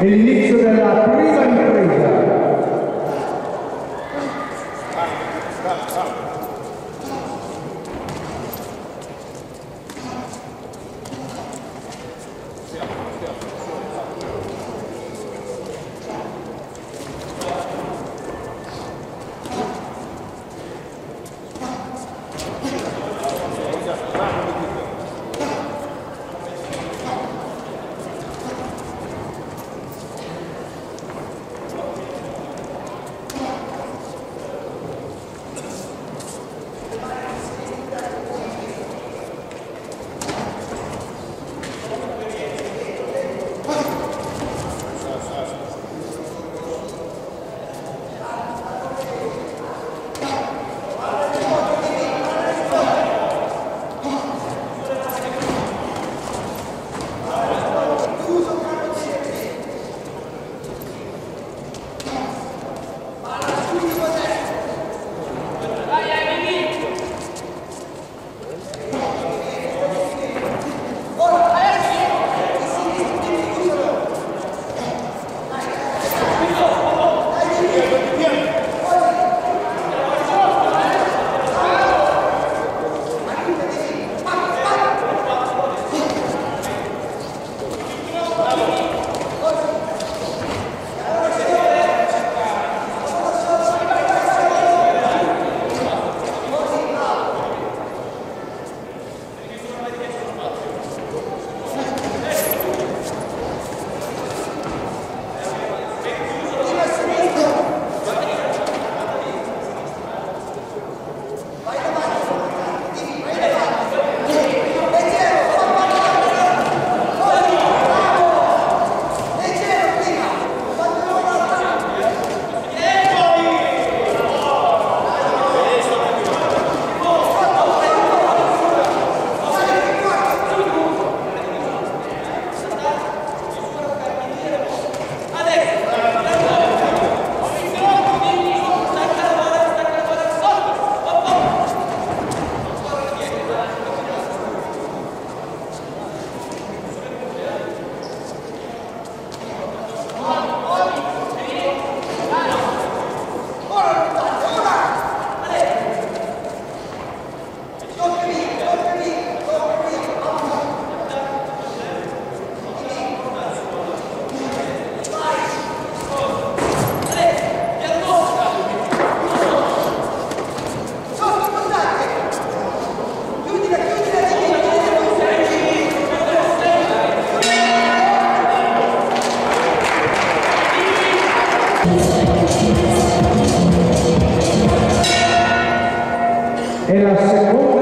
l'inizio della prima ripresa. En la segunda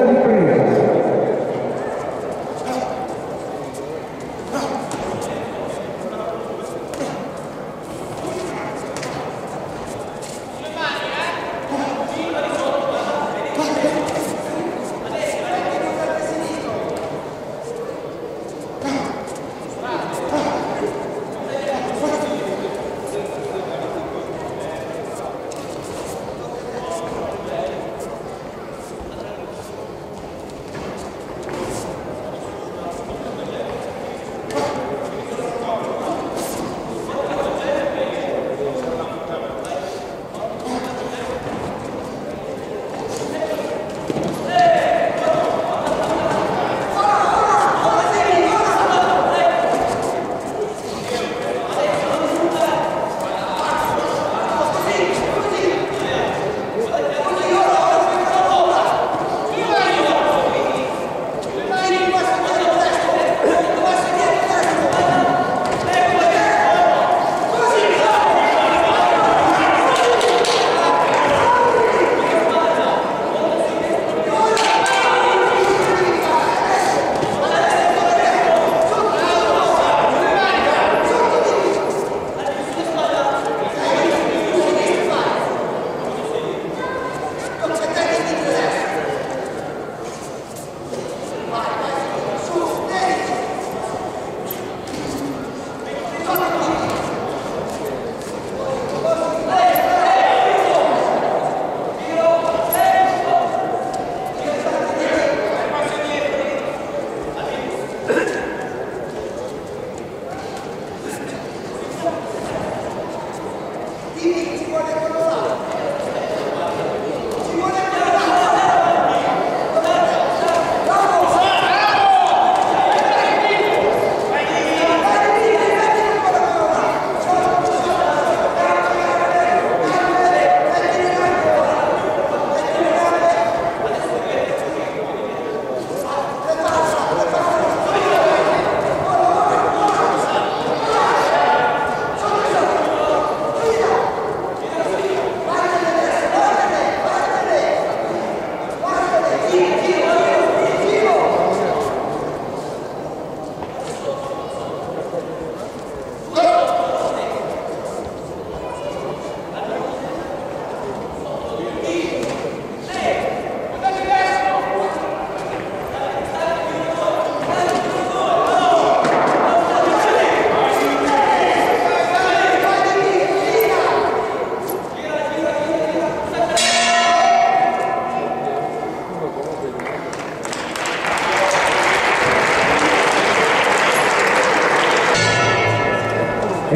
He needs what it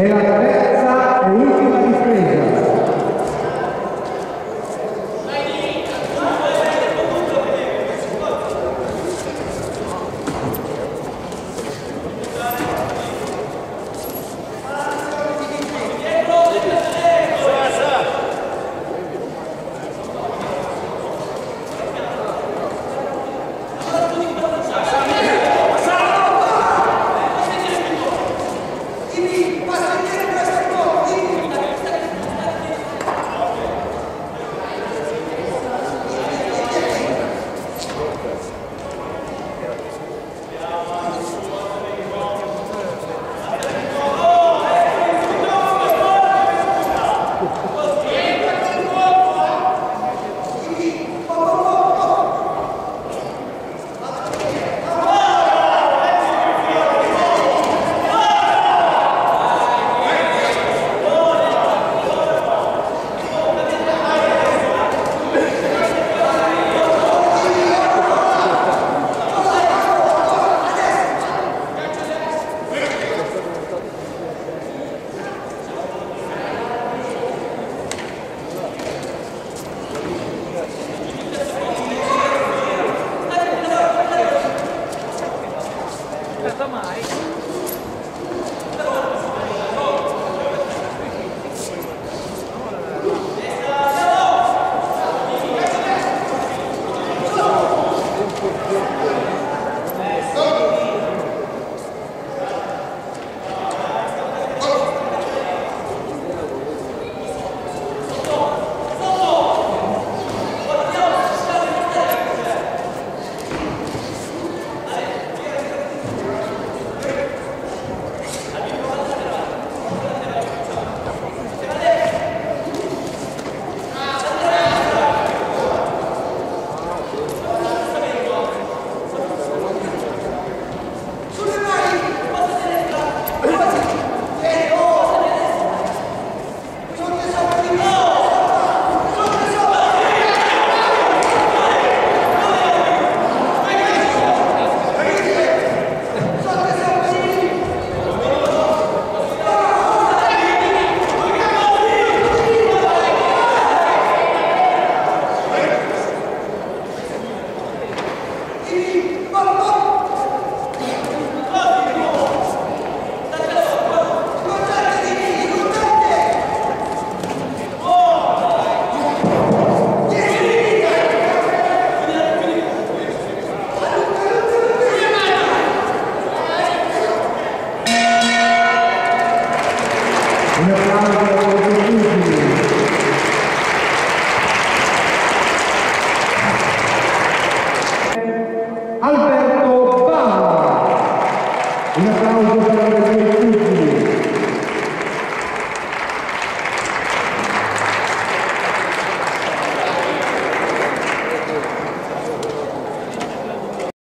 En a cabeza e